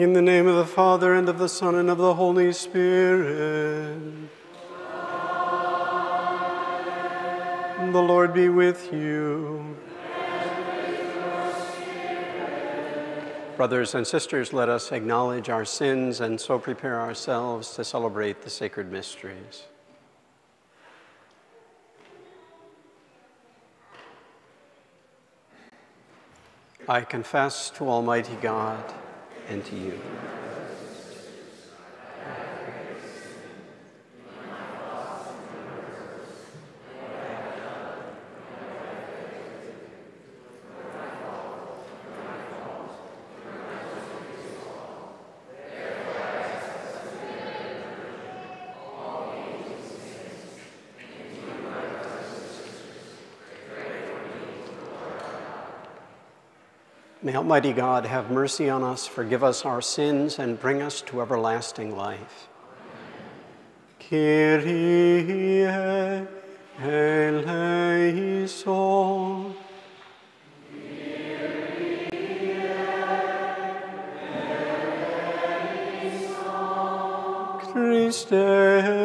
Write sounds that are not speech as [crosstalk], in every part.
In the name of the Father, and of the Son, and of the Holy Spirit. The Lord be with you. Brothers and sisters, let us acknowledge our sins and so prepare ourselves to celebrate the sacred mysteries. I confess to Almighty God and to you. May Almighty God have mercy on us, forgive us our sins, and bring us to everlasting life. Kyrie eleison. Christe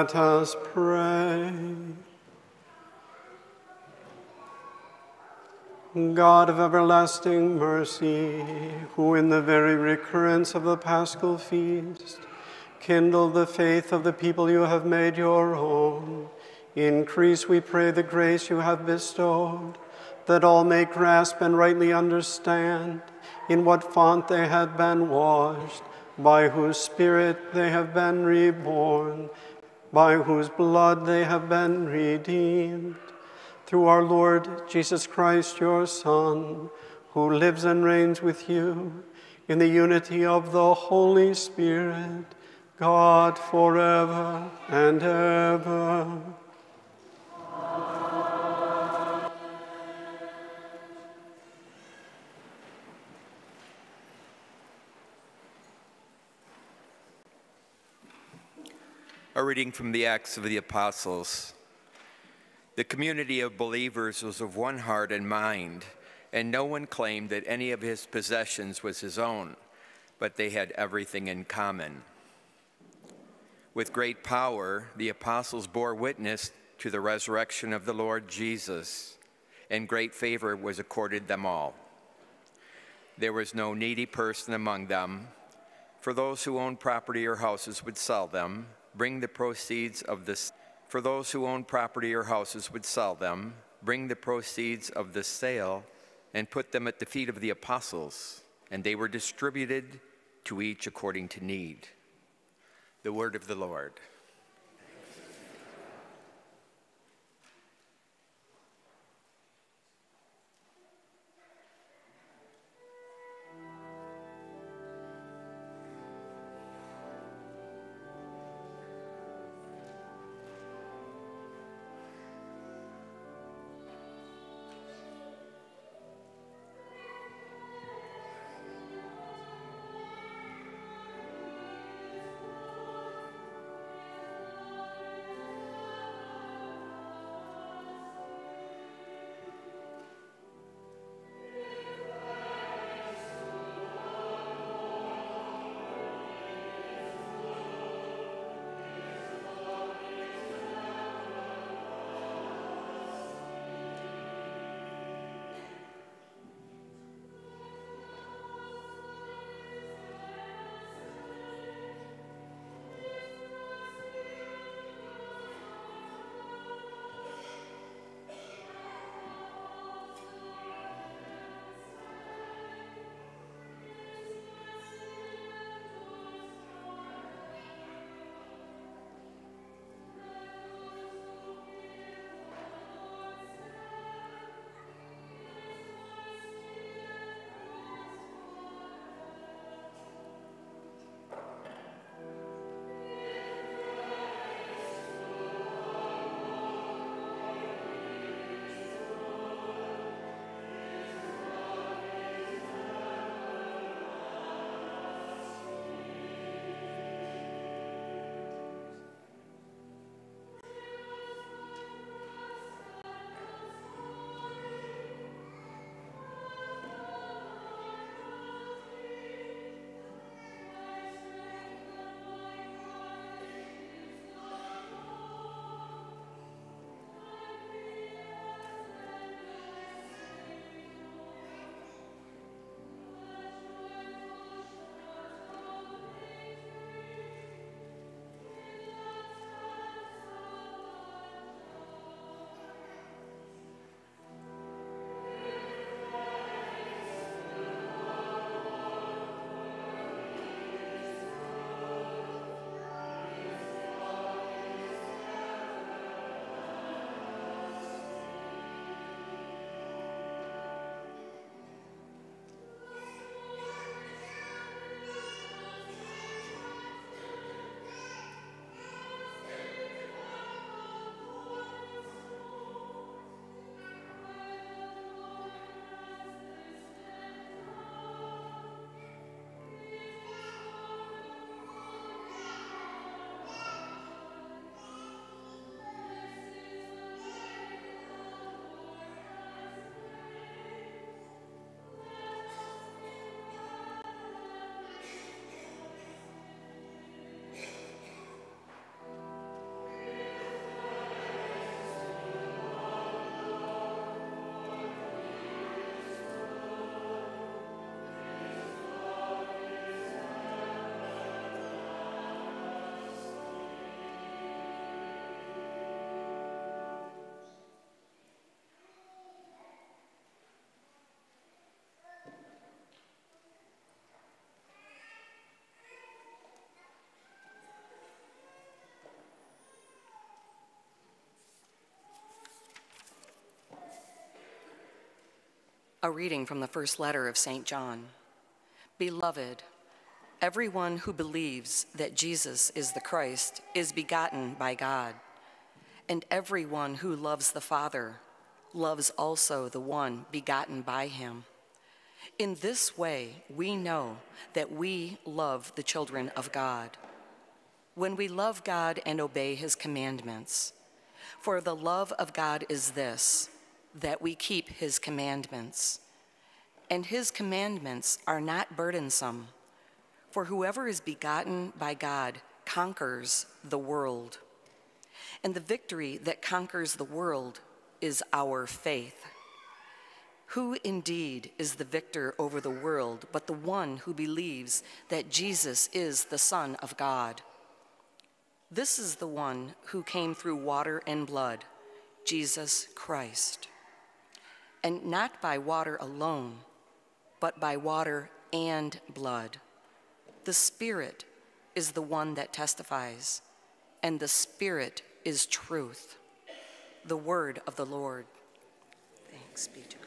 Let us pray. God of everlasting mercy, who in the very recurrence of the paschal feast kindled the faith of the people you have made your own, increase, we pray, the grace you have bestowed, that all may grasp and rightly understand in what font they have been washed, by whose Spirit they have been reborn by whose blood they have been redeemed. Through our Lord Jesus Christ, your Son, who lives and reigns with you in the unity of the Holy Spirit, God forever and ever. A reading from the Acts of the Apostles. The community of believers was of one heart and mind, and no one claimed that any of his possessions was his own, but they had everything in common. With great power, the apostles bore witness to the resurrection of the Lord Jesus, and great favor was accorded them all. There was no needy person among them, for those who owned property or houses would sell them bring the proceeds of this for those who own property or houses would sell them bring the proceeds of the sale and put them at the feet of the apostles and they were distributed to each according to need. The word of the lord A reading from the first letter of St. John. Beloved, everyone who believes that Jesus is the Christ is begotten by God, and everyone who loves the Father loves also the one begotten by him. In this way, we know that we love the children of God. When we love God and obey his commandments. For the love of God is this that we keep his commandments. And his commandments are not burdensome, for whoever is begotten by God conquers the world. And the victory that conquers the world is our faith. Who indeed is the victor over the world but the one who believes that Jesus is the Son of God? This is the one who came through water and blood, Jesus Christ and not by water alone, but by water and blood. The Spirit is the one that testifies, and the Spirit is truth. The word of the Lord. Thanks be to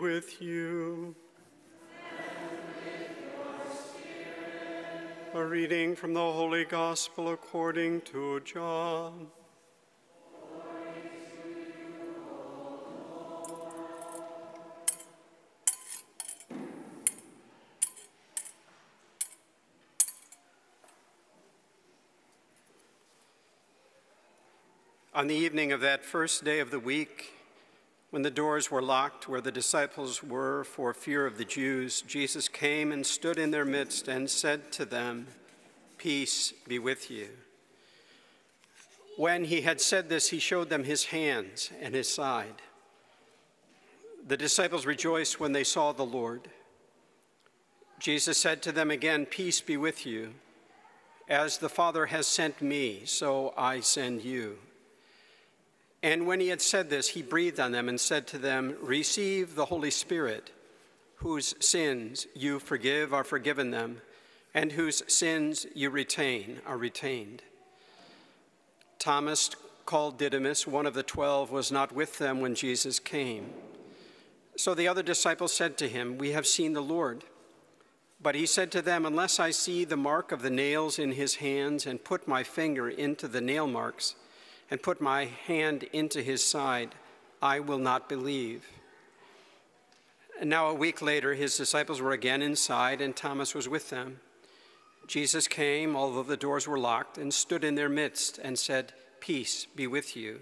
with you. A reading from the Holy Gospel according to John. On the evening of that first day of the week, when the doors were locked where the disciples were for fear of the Jews, Jesus came and stood in their midst and said to them, Peace be with you. When he had said this, he showed them his hands and his side. The disciples rejoiced when they saw the Lord. Jesus said to them again, Peace be with you. As the Father has sent me, so I send you. And when he had said this, he breathed on them and said to them, Receive the Holy Spirit, whose sins you forgive are forgiven them, and whose sins you retain are retained. Thomas, called Didymus, one of the twelve, was not with them when Jesus came. So the other disciples said to him, We have seen the Lord. But he said to them, Unless I see the mark of the nails in his hands and put my finger into the nail marks, and put my hand into his side, I will not believe. And now, a week later, his disciples were again inside, and Thomas was with them. Jesus came, although the doors were locked, and stood in their midst and said, Peace be with you.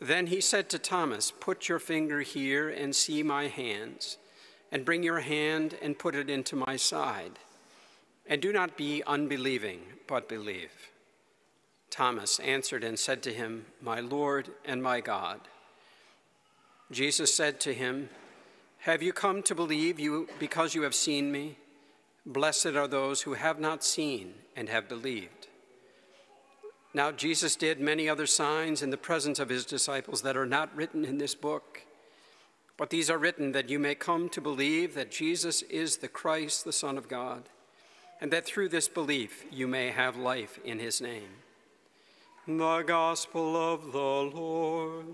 Then he said to Thomas, Put your finger here and see my hands, and bring your hand and put it into my side. And do not be unbelieving, but believe. Thomas answered and said to him, My Lord and my God. Jesus said to him, Have you come to believe you because you have seen me? Blessed are those who have not seen and have believed. Now, Jesus did many other signs in the presence of his disciples that are not written in this book. But these are written that you may come to believe that Jesus is the Christ, the Son of God, and that through this belief you may have life in his name. The Gospel of the Lord.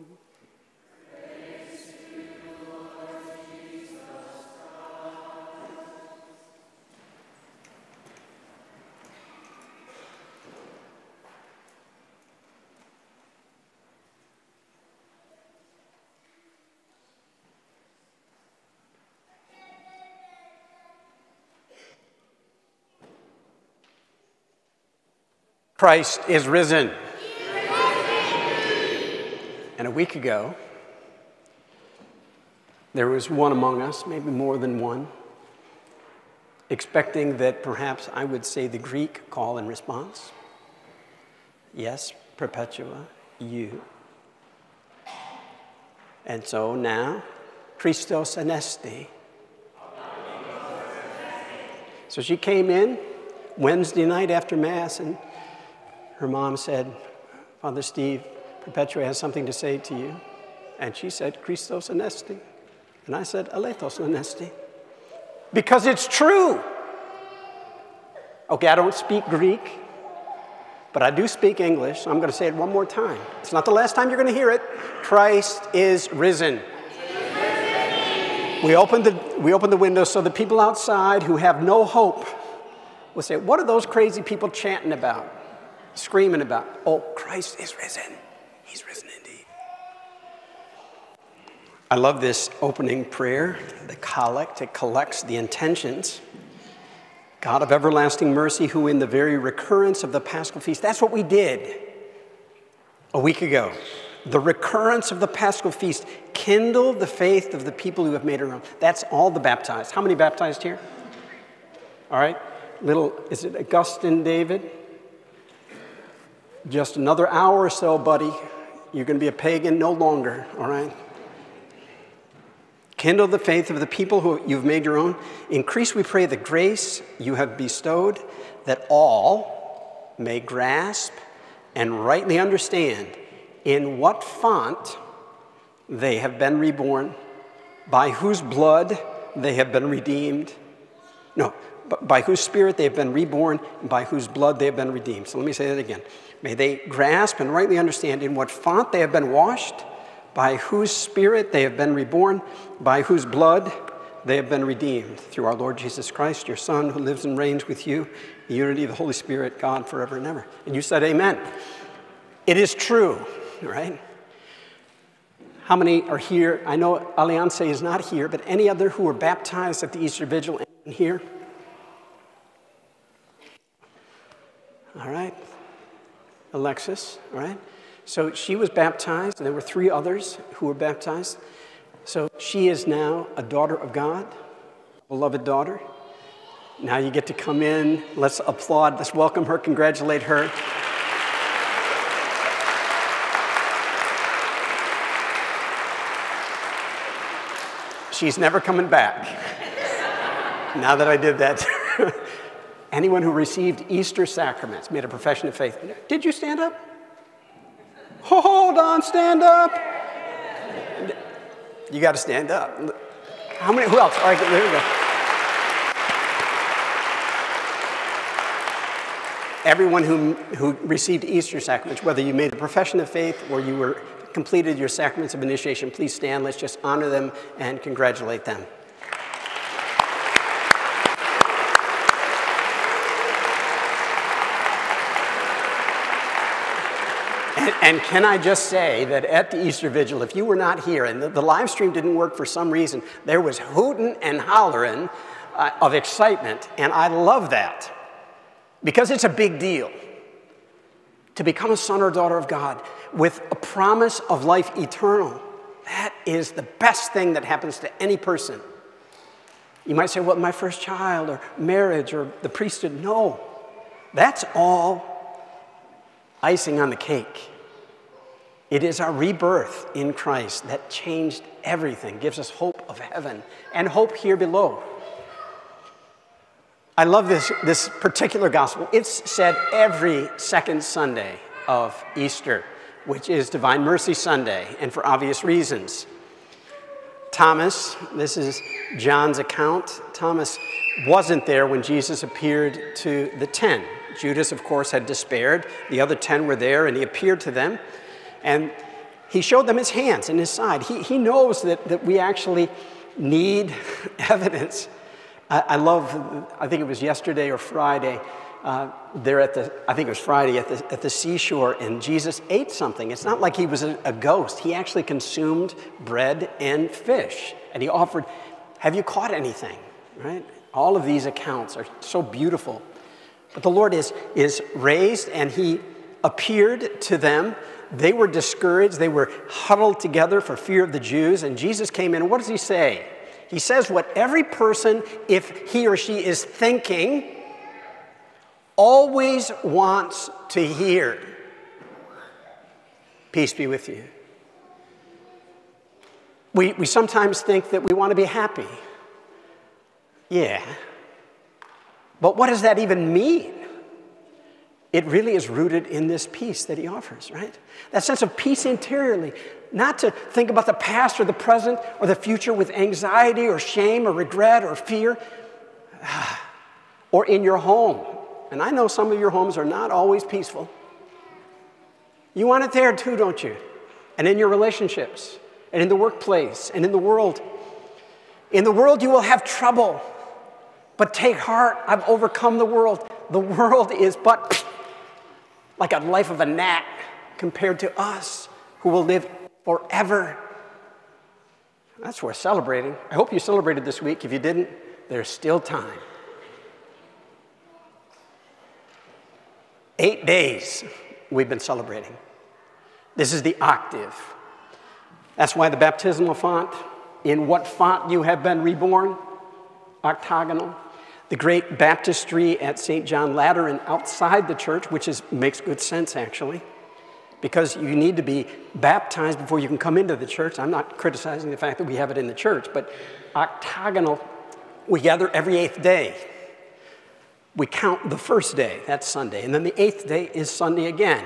Christ is risen. And a week ago, there was one among us, maybe more than one, expecting that perhaps I would say the Greek call and response. Yes, Perpetua, you. And so now, Christos Anesti. So she came in Wednesday night after Mass, and her mom said, Father Steve, Perpetua has something to say to you. And she said, Christos anesti. And I said, Aletos anesti. Because it's true. Okay, I don't speak Greek, but I do speak English, so I'm going to say it one more time. It's not the last time you're going to hear it. Christ is risen. We opened, the, we opened the window so the people outside who have no hope will say, What are those crazy people chanting about, screaming about? Oh, Christ is risen. He's risen indeed. I love this opening prayer, the collect. It collects the intentions. God of everlasting mercy, who in the very recurrence of the Paschal feast, that's what we did a week ago. The recurrence of the Paschal feast kindled the faith of the people who have made it own. That's all the baptized. How many baptized here? All right. Little, is it Augustine David? Just another hour or so, buddy. You're going to be a pagan no longer, all right? Kindle the faith of the people who you've made your own. Increase, we pray, the grace you have bestowed that all may grasp and rightly understand in what font they have been reborn, by whose blood they have been redeemed. No, by whose spirit they have been reborn, by whose blood they have been redeemed. So let me say that again. May they grasp and rightly understand in what font they have been washed, by whose spirit they have been reborn, by whose blood they have been redeemed through our Lord Jesus Christ, your Son, who lives and reigns with you, the unity of the Holy Spirit, God, forever and ever. And you said, Amen. It is true, right? How many are here? I know Alianza is not here, but any other who were baptized at the Easter Vigil here? All right. Alexis, right? So she was baptized, and there were three others who were baptized. So she is now a daughter of God, beloved daughter. Now you get to come in. Let's applaud. Let's welcome her, congratulate her. She's never coming back. [laughs] now that I did that. [laughs] Anyone who received Easter sacraments made a profession of faith. Did you stand up? Hold on, stand up. You got to stand up. How many? Who else? All right, there we go. Everyone who, who received Easter sacraments, whether you made a profession of faith or you were completed your sacraments of initiation, please stand. Let's just honor them and congratulate them. And, [laughs] and, can I just say that at the Easter Vigil, if you were not here and the, the live stream didn't work for some reason, there was hooting and hollering uh, of excitement, and I love that because it's a big deal to become a son or daughter of God with a promise of life eternal. That is the best thing that happens to any person. You might say, well, my first child, or marriage, or the priesthood. No, that's all icing on the cake. It is our rebirth in Christ that changed everything, gives us hope of heaven and hope here below. I love this, this particular gospel. It's said every second Sunday of Easter, which is Divine Mercy Sunday, and for obvious reasons. Thomas, this is John's account. Thomas wasn't there when Jesus appeared to the ten. Judas, of course, had despaired. The other ten were there, and he appeared to them. And he showed them his hands and his side. He, he knows that, that we actually need [laughs] evidence. I, I love, I think it was yesterday or Friday, uh, there at the, I think it was Friday, at the, at the seashore, and Jesus ate something. It's not like he was a, a ghost. He actually consumed bread and fish. And he offered, Have you caught anything? Right? All of these accounts are so beautiful. But the Lord is, is raised, and he appeared to them they were discouraged. They were huddled together for fear of the Jews. And Jesus came in. And what does he say? He says what every person, if he or she is thinking, always wants to hear. Peace be with you. We, we sometimes think that we want to be happy. Yeah. But what does that even mean? It really is rooted in this peace that he offers, right? That sense of peace interiorly, not to think about the past or the present or the future with anxiety or shame or regret or fear, [sighs] or in your home. And I know some of your homes are not always peaceful. You want it there too, don't you? And in your relationships, and in the workplace, and in the world. In the world, you will have trouble, but take heart, I've overcome the world. The world is but [laughs] like a life of a gnat compared to us who will live forever. That's worth celebrating. I hope you celebrated this week. If you didn't, there's still time. Eight days we've been celebrating. This is the octave. That's why the baptismal font, in what font you have been reborn, octagonal. The great baptistry at St. John Lateran outside the church, which is, makes good sense actually, because you need to be baptized before you can come into the church. I'm not criticizing the fact that we have it in the church, but octagonal, we gather every eighth day. We count the first day, that's Sunday, and then the eighth day is Sunday again.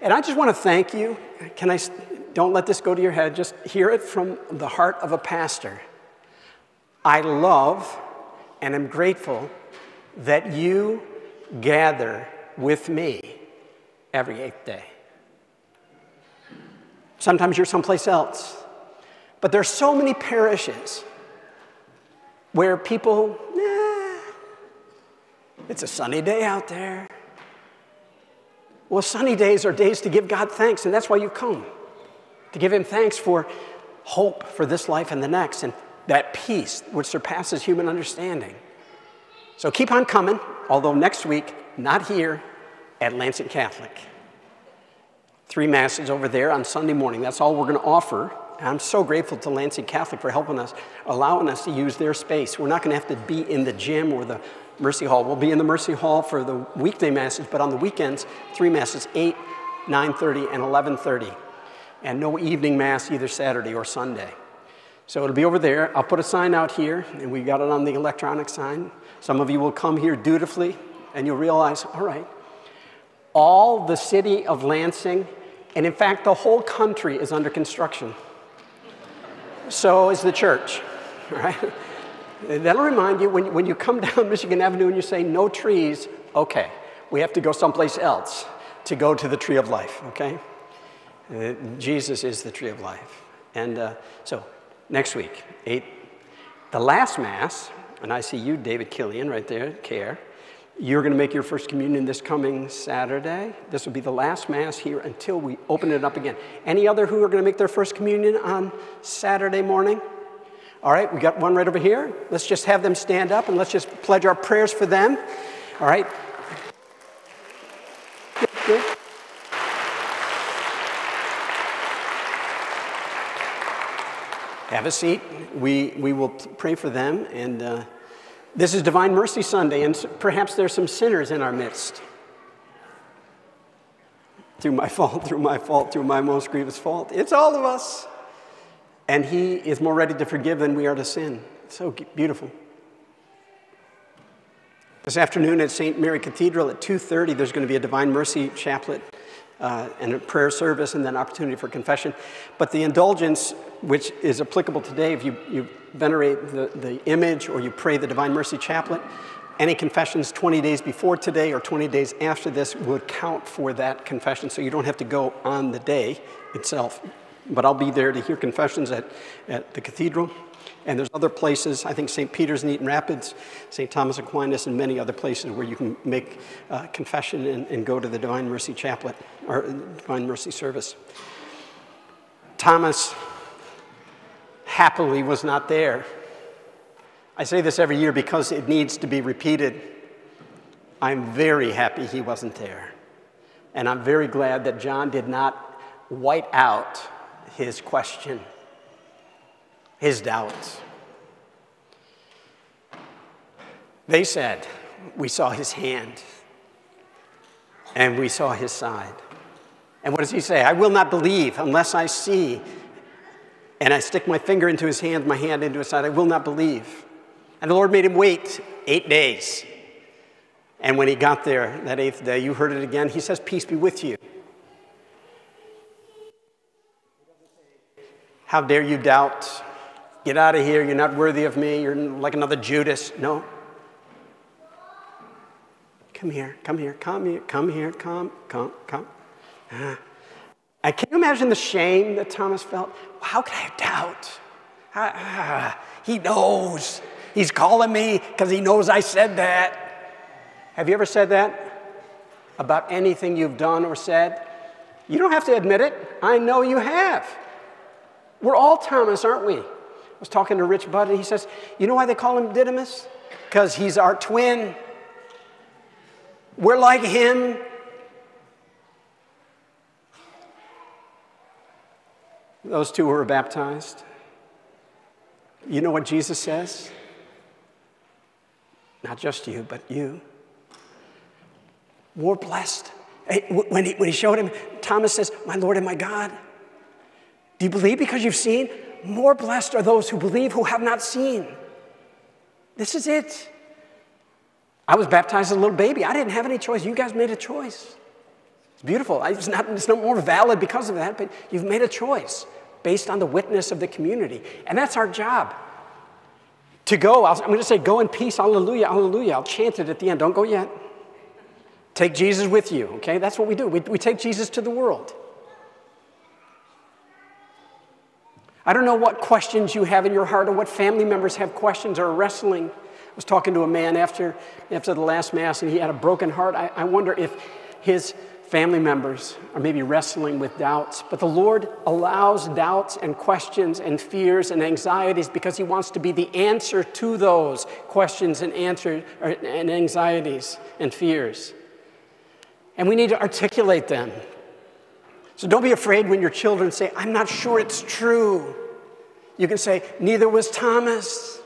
And I just want to thank you. Can I, don't let this go to your head, just hear it from the heart of a pastor. I love and I'm grateful that you gather with me every eighth day. Sometimes you're someplace else, but there's so many parishes where people, nah, it's a sunny day out there. Well, sunny days are days to give God thanks, and that's why you come to give Him thanks for hope for this life and the next, and that peace which surpasses human understanding. So keep on coming, although next week, not here at Lansing Catholic. Three masses over there on Sunday morning. That's all we're going to offer. And I'm so grateful to Lansing Catholic for helping us, allowing us to use their space. We're not going to have to be in the gym or the Mercy Hall. We'll be in the Mercy Hall for the weekday masses, but on the weekends, three masses, 8, 9.30, and 11.30. And no evening mass either Saturday or Sunday. So it'll be over there. I'll put a sign out here, and we got it on the electronic sign. Some of you will come here dutifully, and you'll realize, all right, all the city of Lansing, and in fact, the whole country is under construction. So is the church, right? That'll remind you when, when you come [laughs] down Michigan Avenue and you say no trees, okay, we have to go someplace else to go to the tree of life, okay? Uh, Jesus is the tree of life. And uh, so next week, 8, the last Mass, and I see you, David Killian, right there, care. You're going to make your first communion this coming Saturday. This will be the last Mass here until we open it up again. Any other who are going to make their first communion on Saturday morning? All right, we got one right over here. Let's just have them stand up and let's just pledge our prayers for them. All right. Good, good. Have a seat. We, we will pray for them. And uh, this is Divine Mercy Sunday, and perhaps there's some sinners in our midst. Through my [laughs] fault, through my fault, through my most grievous fault. It's all of us. And he is more ready to forgive than we are to sin. So beautiful. This afternoon at St. Mary Cathedral at 2.30, there's going to be a Divine Mercy chaplet uh, and a prayer service and then opportunity for confession. But the indulgence, which is applicable today, if you, you venerate the, the image or you pray the Divine Mercy chaplet, any confessions 20 days before today or 20 days after this would count for that confession, so you don't have to go on the day itself. But I'll be there to hear confessions at, at the cathedral. And there's other places, I think St. Peter's in Eaton Rapids, St. Thomas Aquinas, and many other places where you can make uh, confession and, and, go to the Divine Mercy Chaplet or Divine Mercy service. Thomas happily was not there. I say this every year because it needs to be repeated. I'm very happy he wasn't there. And I'm very glad that John did not white out his question, his doubts. They said, We saw his hand and we saw his side. And what does he say? I will not believe unless I see and I stick my finger into his hand, my hand into his side. I will not believe. And the Lord made him wait eight days. And when he got there that eighth day, you heard it again, he says, Peace be with you. How dare you doubt? Get out of here. You're not worthy of me. You're like another Judas. No. Come here, come here, come here, come here, come, come, come. And can you imagine the shame that Thomas felt? How could I doubt? Uh, he knows. He's calling me because he knows I said that. Have you ever said that about anything you've done or said? You don't have to admit it. I know you have. We're all Thomas, aren't we? I was talking to Rich Budd, and he says, You know why they call him Didymus? Because he's our twin. We're like him. Those two were baptized. You know what Jesus says? Not just you, but you. More blessed. When he, when he showed him, Thomas says, My Lord and my God. Do you believe because you've seen? More blessed are those who believe who have not seen. This is it. I was baptized as a little baby. I didn't have any choice. You guys made a choice. It's beautiful. It's not, it's more valid because of that, but you've made a choice based on the witness of the community. And that's our job. To go, I'm going to say, go in peace, hallelujah, hallelujah. I'll chant it at the end. Don't go yet. Take Jesus with you, okay? That's what we do. We, we take Jesus to the world. I don't know what questions you have in your heart or what family members have questions or are wrestling. I was talking to a man after, after the last Mass and he had a broken heart. I, I wonder if his family members are maybe wrestling with doubts, but the Lord allows doubts and questions and fears and anxieties because He wants to be the answer to those questions and answers and anxieties and fears. And we need to articulate them. So don't be afraid when your children say, I'm not sure it's true. You can say, Neither was Thomas.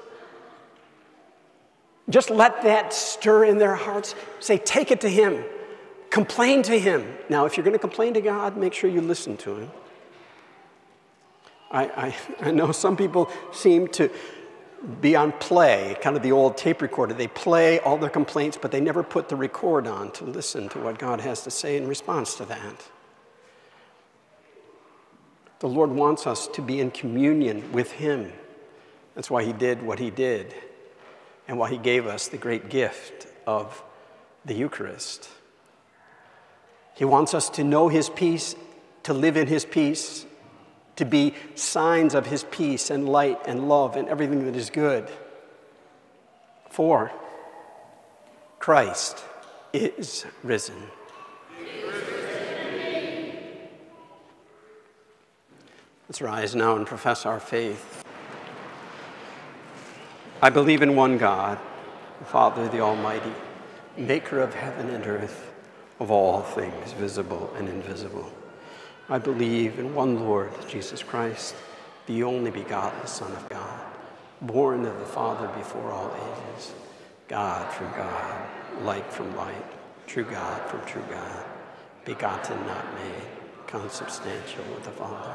Just let that stir in their hearts. Say, Take it to Him. Complain to him. Now, if you're going to complain to God, make sure you listen to him. I, I, I know some people seem to be on play, kind of the old tape recorder. They play all their complaints, but they never put the record on to listen to what God has to say in response to that. The Lord wants us to be in communion with Him. That's why He did what He did, and why He gave us the great gift of the Eucharist. He wants us to know His peace, to live in His peace, to be signs of His peace and light and love and everything that is good. For Christ is risen. Let's rise now and profess our faith. I believe in one God, the Father, the Almighty, maker of heaven and earth of all things, visible and invisible. I believe in one Lord, Jesus Christ, the only begotten Son of God, born of the Father before all ages, God from God, light from light, true God from true God, begotten, not made, consubstantial with the Father.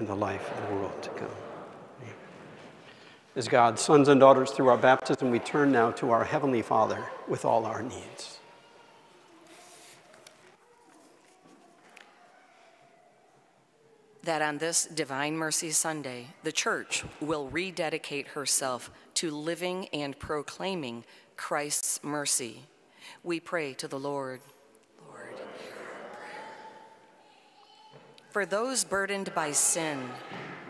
and the life of the world to come. As God's sons and daughters through our baptism, we turn now to our Heavenly Father with all our needs. that on this Divine Mercy Sunday, the Church will rededicate herself to living and proclaiming Christ's mercy. We pray to the Lord. Lord, For those burdened by sin,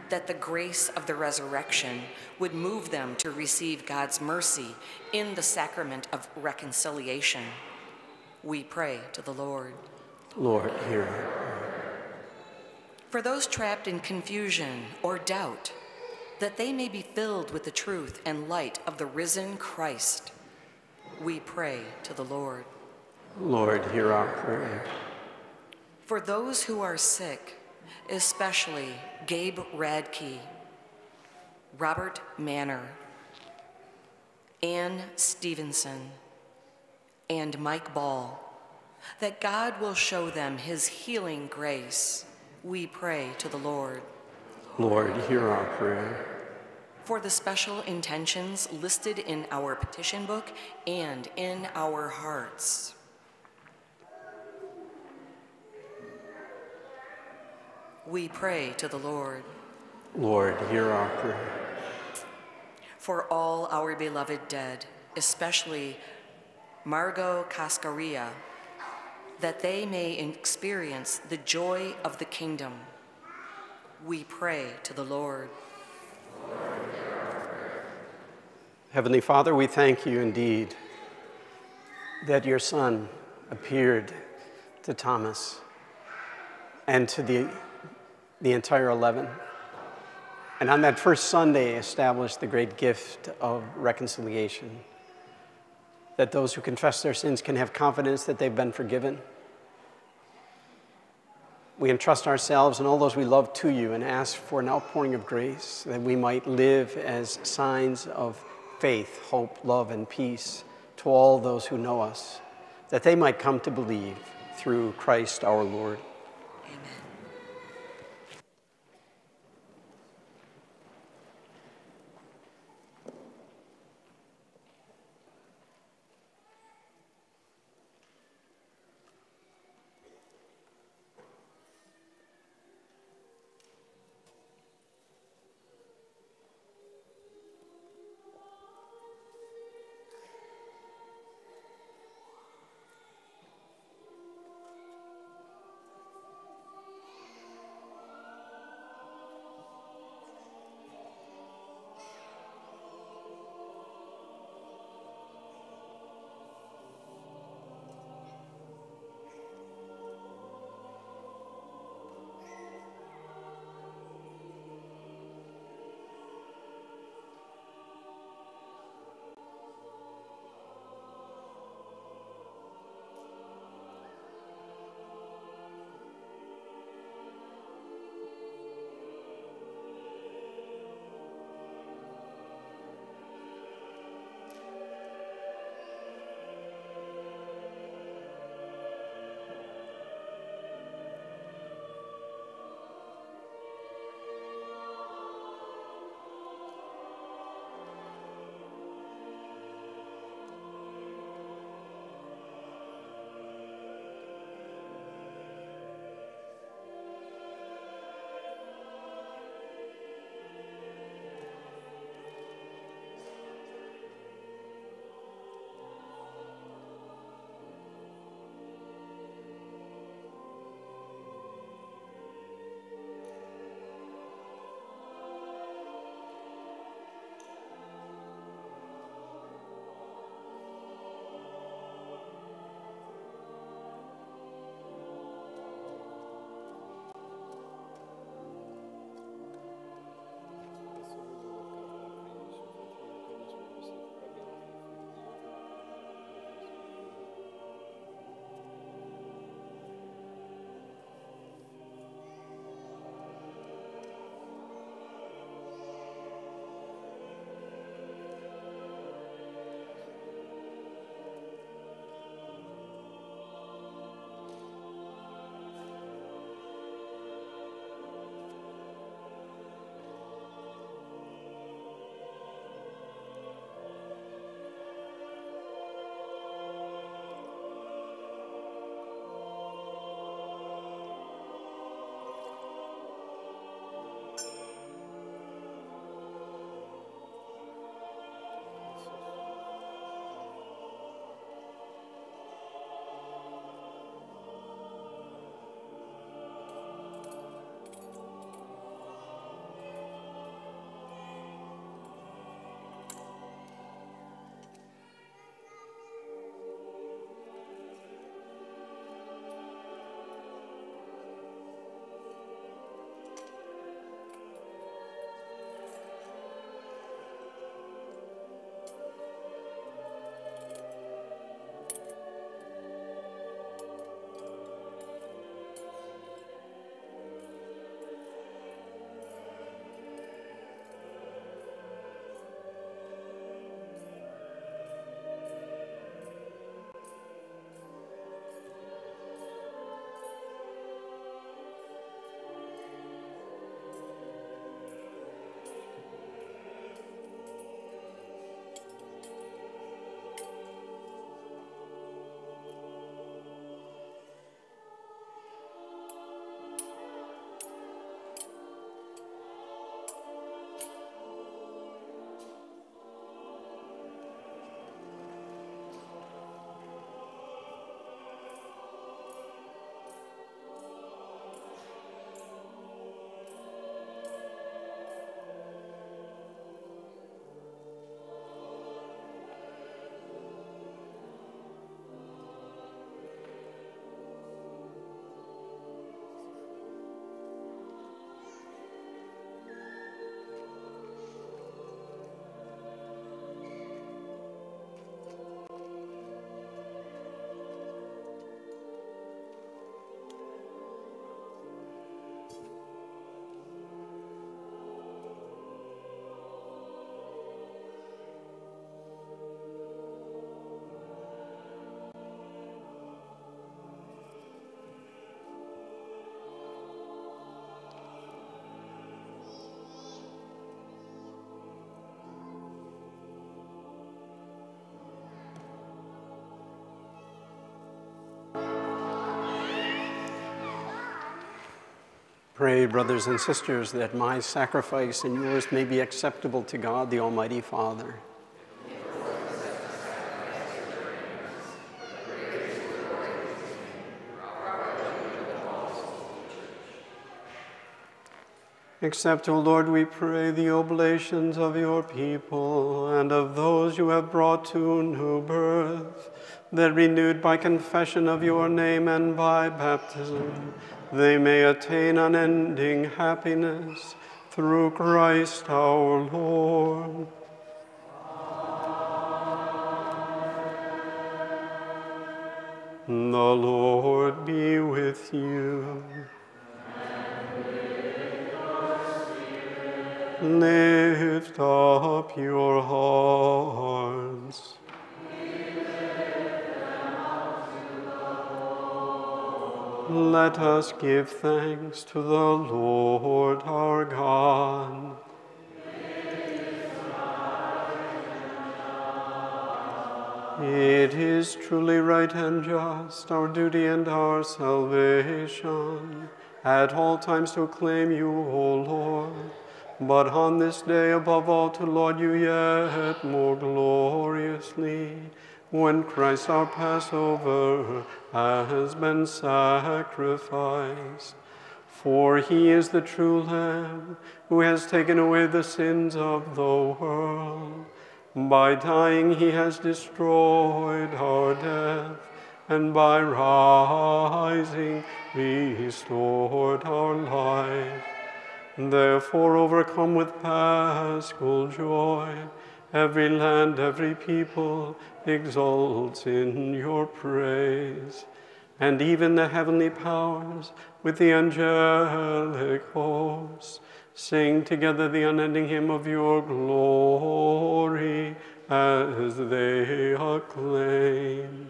that the grace of the resurrection would move them to receive God's mercy in the sacrament of reconciliation, we pray to the Lord. Lord, hear our for those trapped in confusion or doubt, that they may be filled with the truth and light of the risen Christ, we pray to the Lord. Lord, hear our prayer. For those who are sick, especially Gabe Radke, Robert Manor, Ann Stevenson, and Mike Ball, that God will show them his healing grace we pray to the Lord. Lord, hear our prayer. For the special intentions listed in our petition book and in our hearts. We pray to the Lord. Lord, hear our prayer. For all our beloved dead, especially Margot Cascaria, that they may experience the joy of the kingdom. We pray to the Lord. Heavenly Father, we thank you indeed that your Son appeared to Thomas and to the, the entire 11 And on that first Sunday, established the great gift of reconciliation. That those who confess their sins can have confidence that they've been forgiven. We entrust ourselves and all those we love to you and ask for an outpouring of grace that we might live as signs of faith, hope, love, and peace to all those who know us, that they might come to believe through Christ our Lord. Pray, brothers and sisters, that my sacrifice and yours may be acceptable to God, the Almighty Father. Accept, O Lord, we pray, the oblations of your people and of those you have brought to new birth, that renewed by confession of your name and by baptism, they may attain unending happiness through Christ our Lord. The Lord be with you. Lift up your hearts. Let us give thanks to the Lord our God. It is truly right and just, our duty and our salvation, at all times to acclaim you, O Lord, but on this day above all to laud you yet more gloriously, when Christ our Passover has been sacrificed. For he is the true Lamb who has taken away the sins of the world. By dying, he has destroyed our death, and by rising, restored our life. Therefore, overcome with paschal joy, every land, every people exults in your praise. And even the heavenly powers with the angelic hosts sing together the unending hymn of your glory as they acclaim.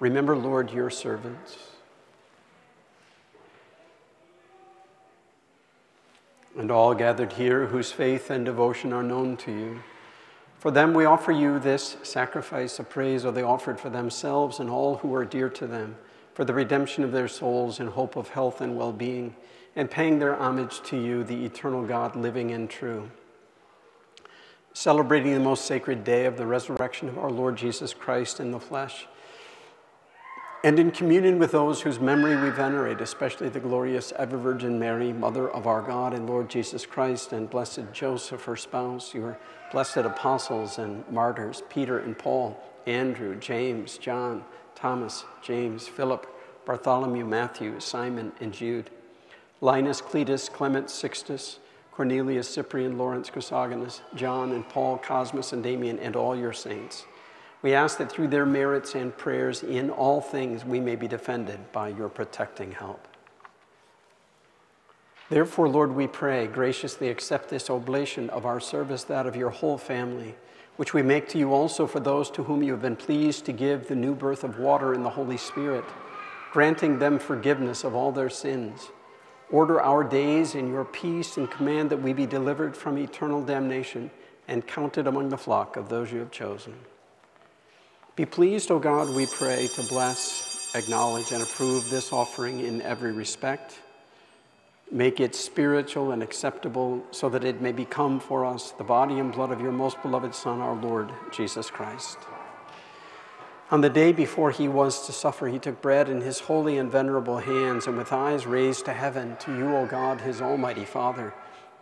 Remember, Lord, your servants. And all gathered here whose faith and devotion are known to you. For them, we offer you this sacrifice of praise, or they offered for themselves and all who are dear to them, for the redemption of their souls in hope of health and well being, and paying their homage to you, the eternal God, living and true. Celebrating the most sacred day of the resurrection of our Lord Jesus Christ in the flesh and in communion with those whose memory we venerate, especially the glorious Ever Virgin Mary, Mother of our God and Lord Jesus Christ, and blessed Joseph, her spouse, your blessed apostles and martyrs, Peter and Paul, Andrew, James, John, Thomas, James, Philip, Bartholomew, Matthew, Simon, and Jude, Linus, Cletus, Clement, Sixtus, Cornelius, Cyprian, Lawrence, Chrysogonus, John, and Paul, Cosmas, and Damian, and all your saints. We ask that through their merits and prayers in all things we may be defended by your protecting help. Therefore, Lord, we pray, graciously accept this oblation of our service, that of your whole family, which we make to you also for those to whom you have been pleased to give the new birth of water in the Holy Spirit, granting them forgiveness of all their sins. Order our days in your peace and command that we be delivered from eternal damnation and counted among the flock of those you have chosen. Be pleased, O God, we pray, to bless, acknowledge, and approve this offering in every respect Make it spiritual and acceptable so that it may become for us the body and blood of your most beloved Son, our Lord Jesus Christ. On the day before he was to suffer, he took bread in his holy and venerable hands, and with eyes raised to heaven, to you, O God, his almighty Father,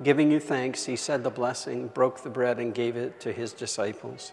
giving you thanks, he said the blessing, broke the bread, and gave it to his disciples,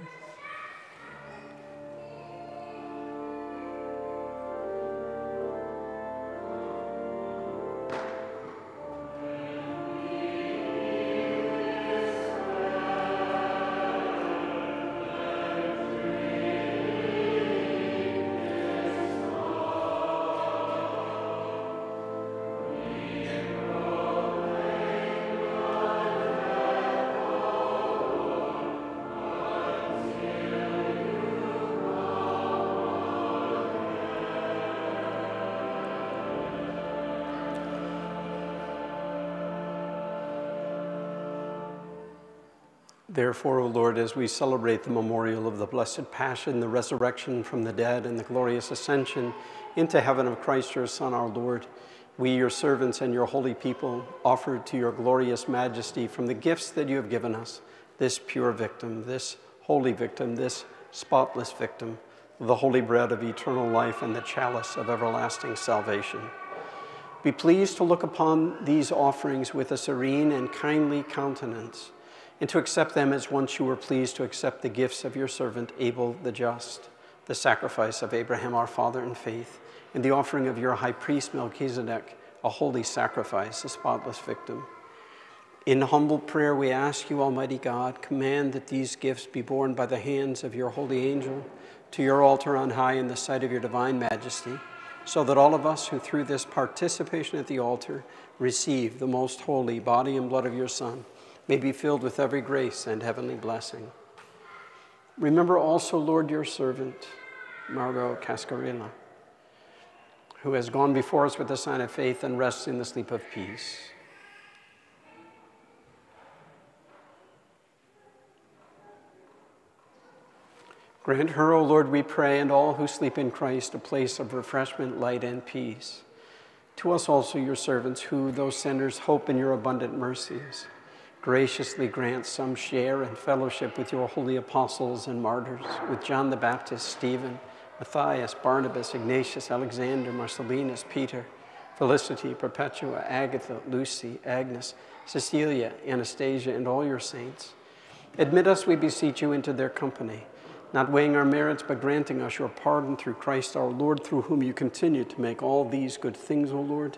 Therefore, O Lord, as we celebrate the memorial of the blessed passion, the resurrection from the dead, and the glorious ascension into heaven of Christ your Son, our Lord, we, your servants and your holy people, offer to your glorious majesty from the gifts that you have given us this pure victim, this holy victim, this spotless victim, the holy bread of eternal life and the chalice of everlasting salvation. Be pleased to look upon these offerings with a serene and kindly countenance and to accept them as once you were pleased to accept the gifts of your servant Abel the just, the sacrifice of Abraham our father in faith, and the offering of your high priest Melchizedek, a holy sacrifice, a spotless victim. In humble prayer, we ask you, Almighty God, command that these gifts be borne by the hands of your holy angel to your altar on high in the sight of your divine majesty, so that all of us who through this participation at the altar receive the most holy body and blood of your Son may be filled with every grace and heavenly blessing. Remember also, Lord, your servant, Margot Cascarilla, who has gone before us with the sign of faith and rests in the sleep of peace. Grant her, O Lord, we pray, and all who sleep in Christ, a place of refreshment, light, and peace. To us also, your servants, who, though sinners, hope in your abundant mercies graciously grant some share and fellowship with your holy apostles and martyrs, with John the Baptist, Stephen, Matthias, Barnabas, Ignatius, Alexander, Marcellinus, Peter, Felicity, Perpetua, Agatha, Lucy, Agnes, Cecilia, Anastasia, and all your saints. Admit us, we beseech you, into their company, not weighing our merits, but granting us your pardon through Christ our Lord, through whom you continue to make all these good things, O Lord.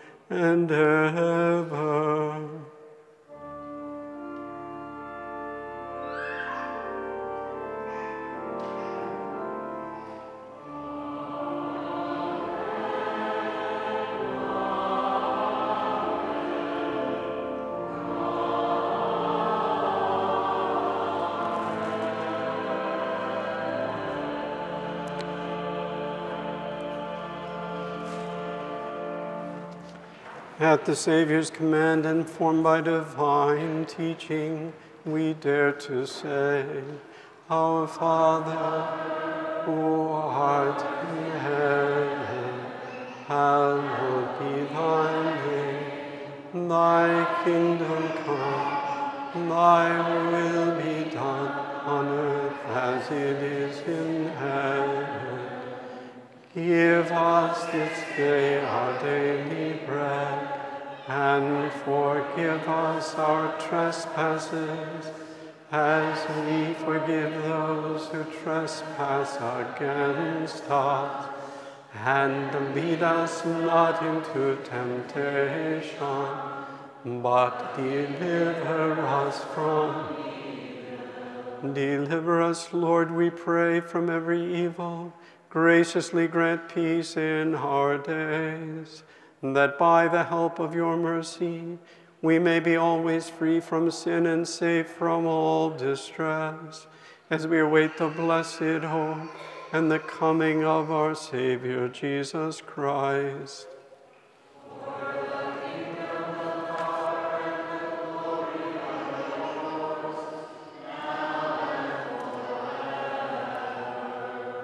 and ever. At the Savior's command, informed by divine teaching, we dare to say, Our Father, who art in heaven, hallowed be thy name. Thy kingdom come, thy will be done on earth as it is in heaven. Give us this day our daily bread, and forgive us our trespasses, as we forgive those who trespass against us. And lead us not into temptation, but deliver us from Deliver us, Lord, we pray, from every evil graciously grant peace in our days, that by the help of your mercy we may be always free from sin and safe from all distress, as we await the blessed hope and the coming of our Savior Jesus Christ.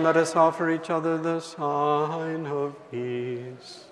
Let us offer each other the sign of peace.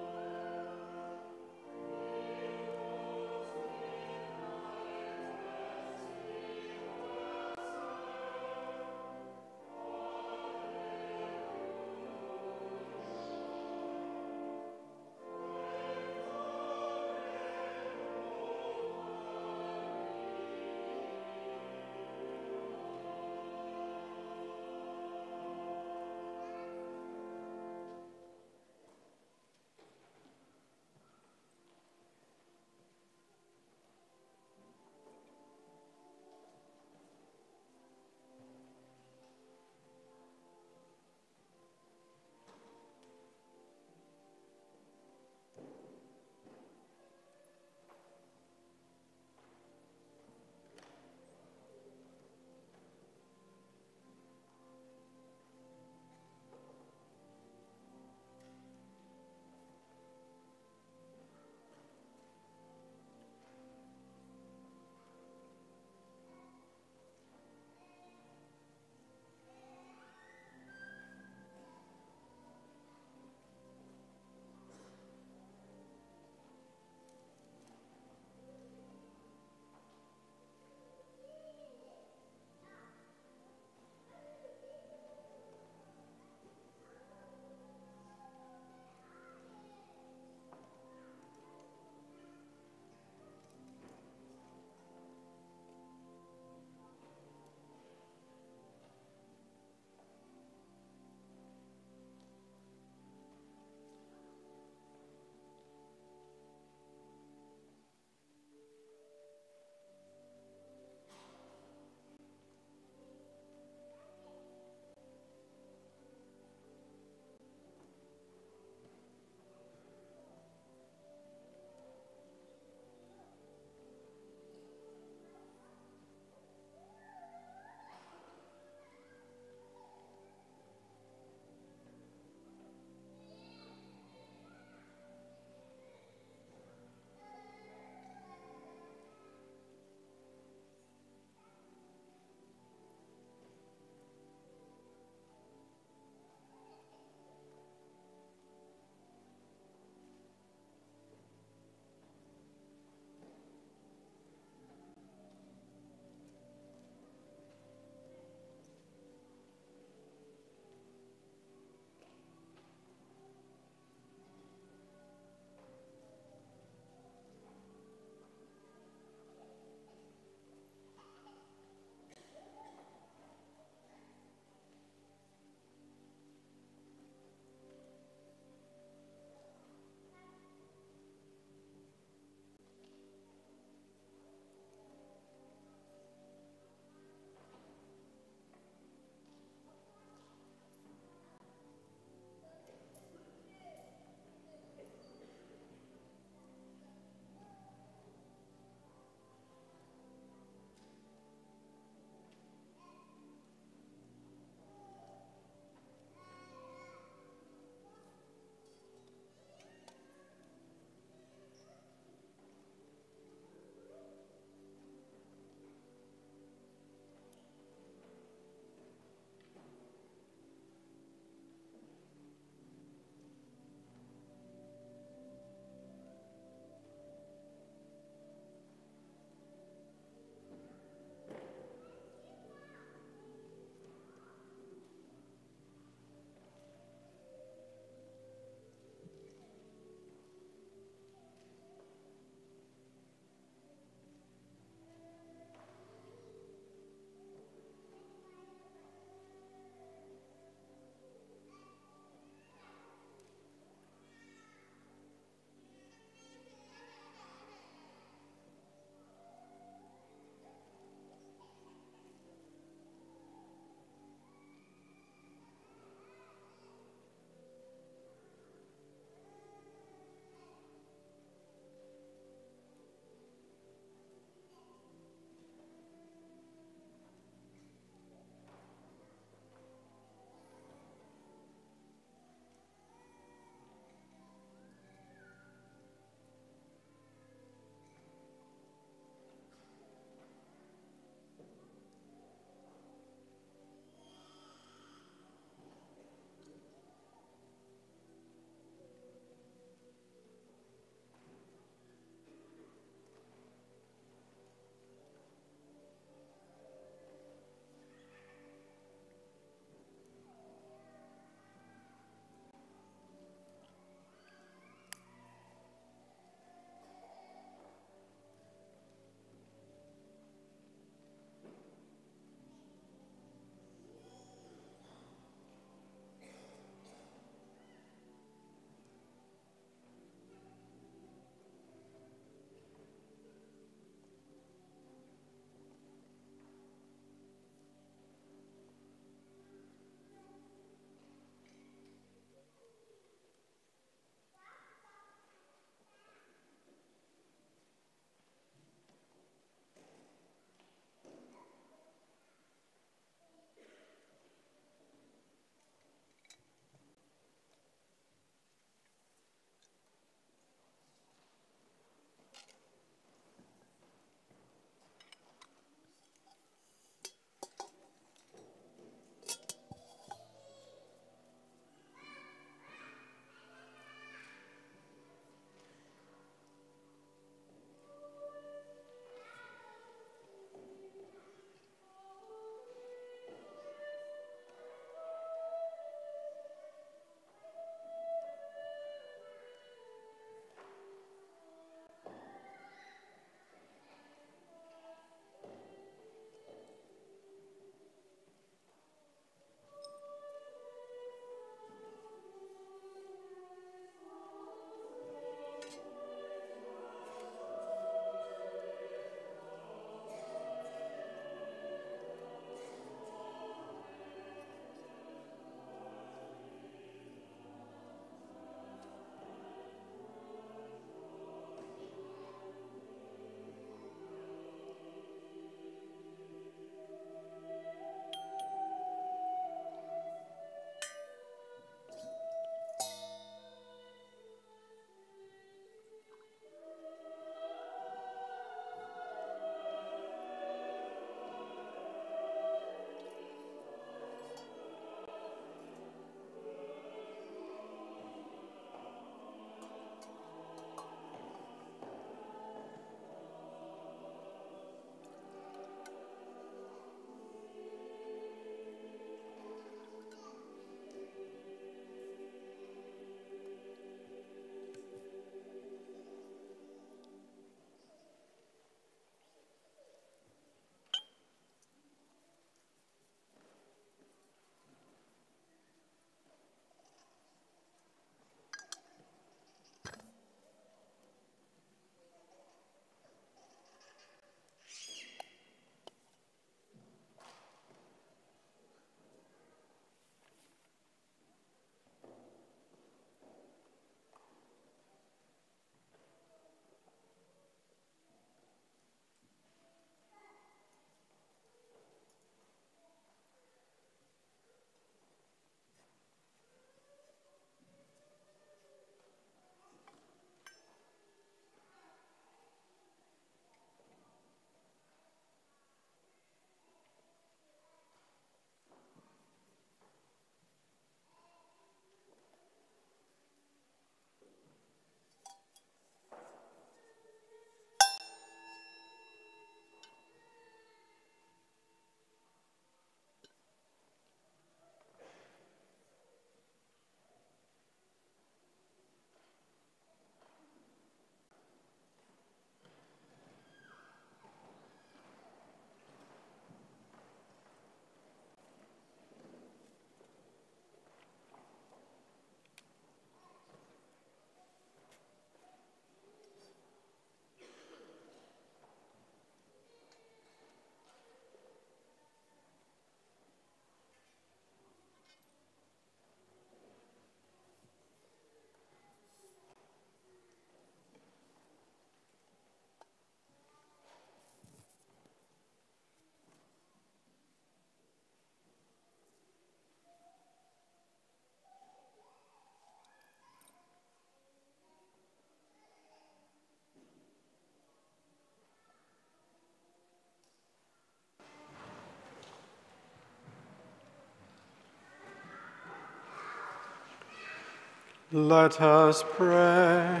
Let us pray.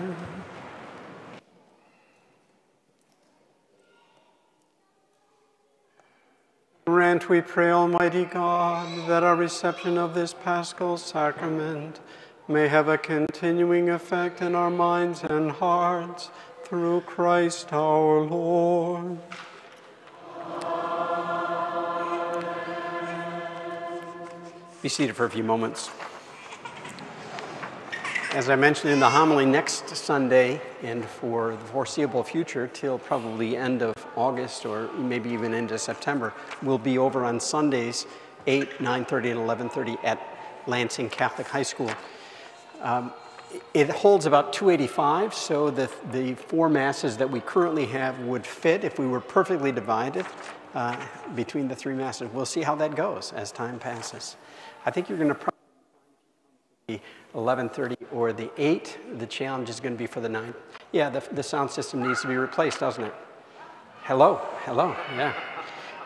Grant, we pray, Almighty God, that our reception of this paschal sacrament may have a continuing effect in our minds and hearts through Christ our Lord. Be seated for a few moments. As I mentioned in the homily, next Sunday and for the foreseeable future, till probably end of August or maybe even into September, we'll be over on Sundays, 8, 9.30, and 11.30 at Lansing Catholic High School. Um, it holds about 285, so the, the four masses that we currently have would fit if we were perfectly divided uh, between the three masses. We'll see how that goes as time passes. I think you're going to probably 11:30 or the 8. The challenge is going to be for the 9. Yeah, the, the sound system needs to be replaced, doesn't it? Hello, hello, yeah.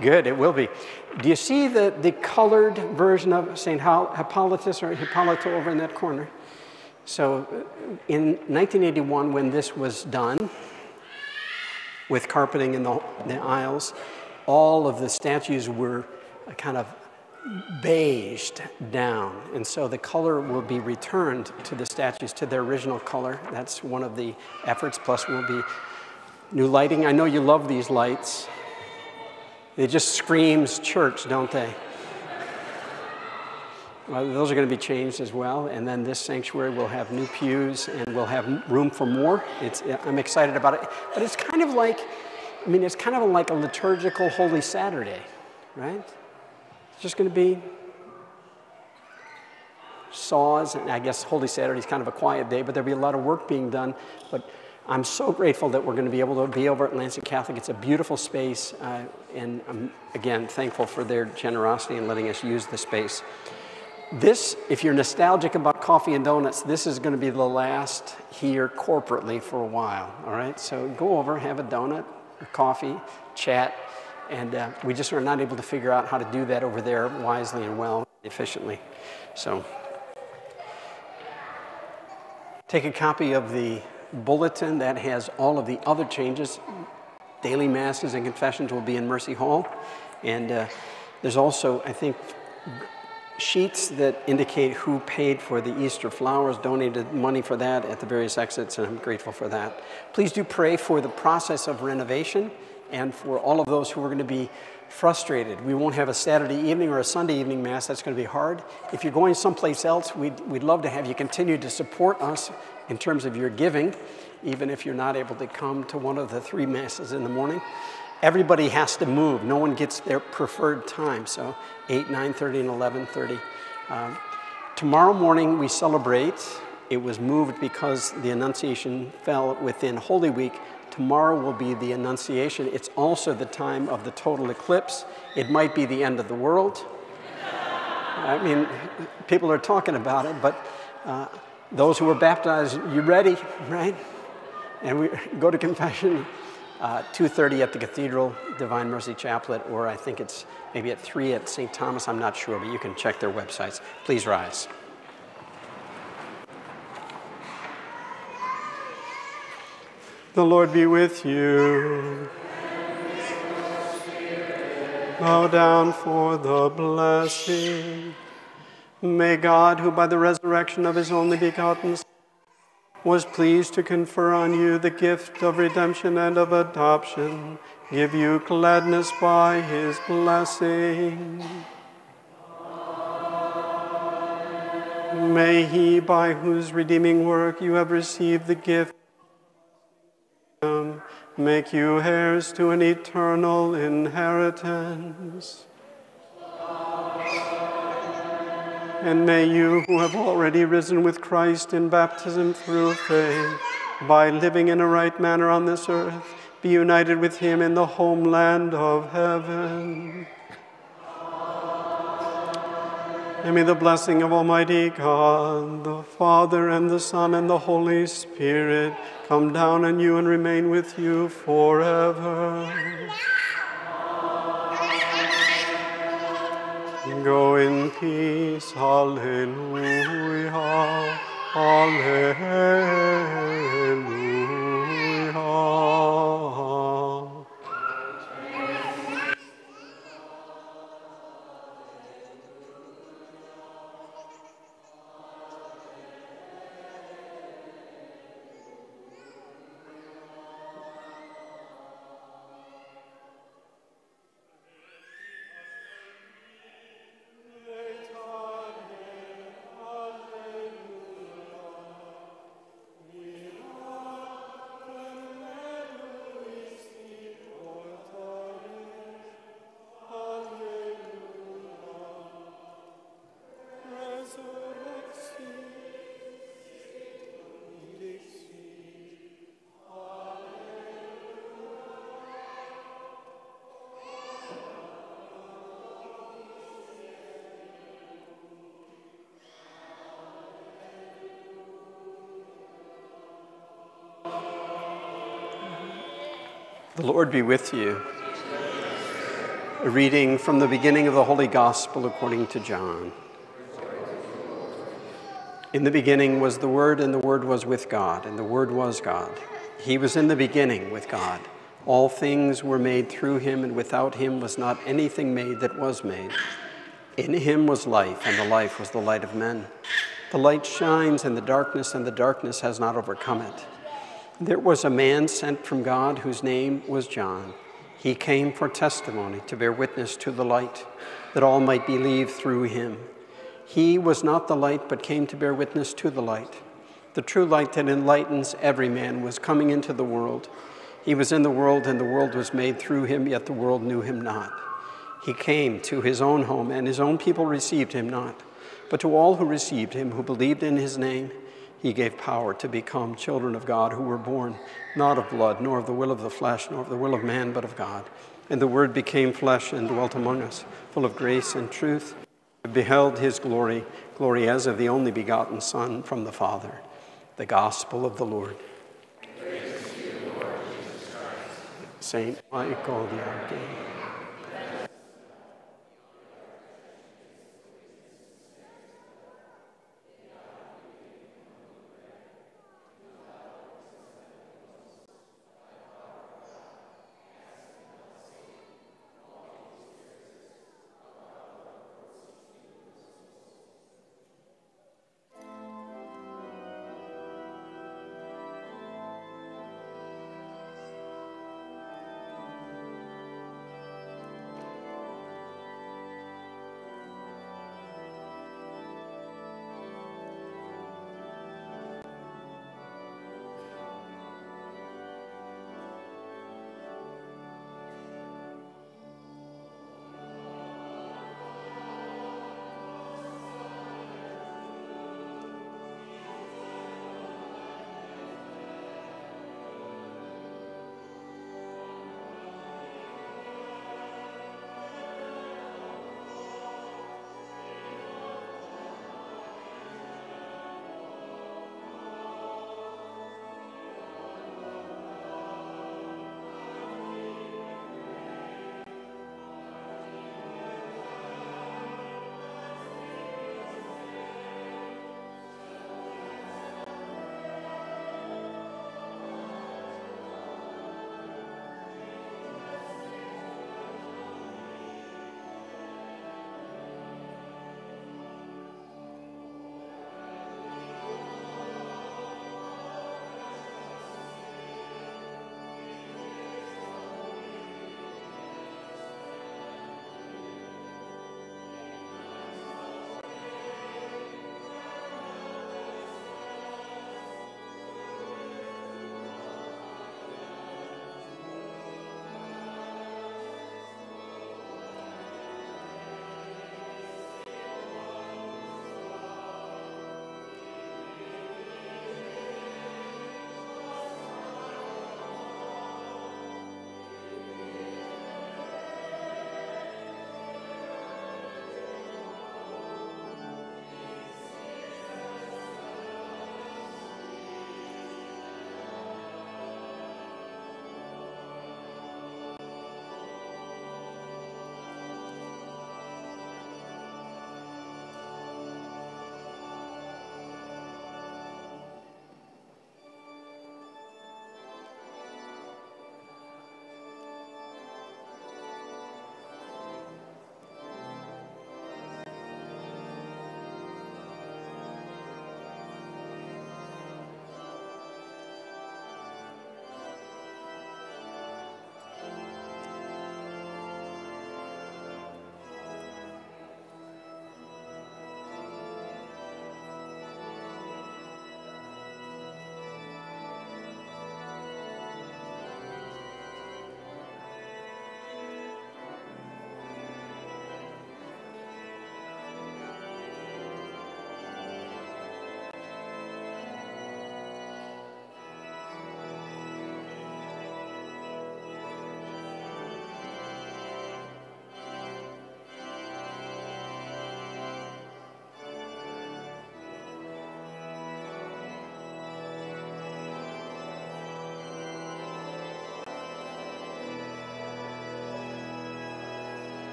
Good, it will be. Do you see the, the colored version of St. Hippolytus or Hippolyta over in that corner? So in 1981, when this was done, with carpeting in the, the aisles, all of the statues were kind of beiged down. And so the color will be returned to the statues to their original color. That's one of the efforts, plus we'll be new lighting. I know you love these lights. They just screams church, don't they? Well, those are going to be changed as well. And then this sanctuary will have new pews and we'll have room for more. It's, I'm excited about it. But it's kind of like, I mean, it's kind of like a liturgical Holy Saturday, right? It's just going to be saws, and I guess Holy Saturday is kind of a quiet day, but there'll be a lot of work being done. But I'm so grateful that we're going to be able to be over at Lansing Catholic. It's a beautiful space, uh, and I'm again thankful for their generosity in letting us use the space. This, if you're nostalgic about coffee and donuts, this is going to be the last here corporately for a while. All right, so go over, have a donut, a coffee, chat, and uh, we just are not able to figure out how to do that over there wisely and well, efficiently. So take a copy of the bulletin that has all of the other changes. Daily masses and confessions will be in Mercy Hall. And uh, there's also, I think, sheets that indicate who paid for the Easter flowers, donated money for that at the various exits, and I'm grateful for that. Please do pray for the process of renovation and for all of those who are going to be frustrated. We won't have a Saturday evening or a Sunday evening Mass. That's going to be hard. If you're going someplace else, we'd, we'd love to have you continue to support us in terms of your giving, even if you're not able to come to one of the three Masses in the morning. Everybody has to move. No one gets their preferred time. So 8, 9.30, and 11.30. Um, tomorrow morning we celebrate. It was moved because the Annunciation fell within Holy Week Tomorrow will be the Annunciation. It's also the time of the total eclipse. It might be the end of the world. I mean, people are talking about it, but uh, those who were baptized, you ready, right? And we [laughs] go to confession uh, 2.30 at the Cathedral Divine Mercy Chaplet, or I think it's maybe at 3 at St. Thomas, I'm not sure, but you can check their websites. Please rise. The Lord be with you. Bow down for the blessing. May God, who by the resurrection of his only begotten Son was pleased to confer on you the gift of redemption and of adoption, give you gladness by his blessing. May he, by whose redeeming work you have received the gift, make you heirs to an eternal inheritance. And may you, who have already risen with Christ in baptism through faith, by living in a right manner on this earth, be united with him in the homeland of heaven. And may the blessing of Almighty God, the Father, and the Son, and the Holy Spirit come down on you and remain with you forever. Go in peace. Hallelujah. Alleluia. Lord be with you. A reading from the beginning of the Holy Gospel according to John. In the beginning was the Word, and the Word was with God, and the Word was God. He was in the beginning with God. All things were made through him, and without him was not anything made that was made. In him was life, and the life was the light of men. The light shines in the darkness, and the darkness has not overcome it. There was a man sent from God whose name was John. He came for testimony, to bear witness to the light, that all might believe through him. He was not the light, but came to bear witness to the light. The true light that enlightens every man was coming into the world. He was in the world, and the world was made through him, yet the world knew him not. He came to his own home, and his own people received him not. But to all who received him, who believed in his name, he gave power to become children of God who were born not of blood, nor of the will of the flesh, nor of the will of man, but of God. And the Word became flesh and dwelt among us, full of grace and truth. We beheld his glory, glory as of the only begotten Son from the Father. The gospel of the Lord. Saint Michael the Archangel.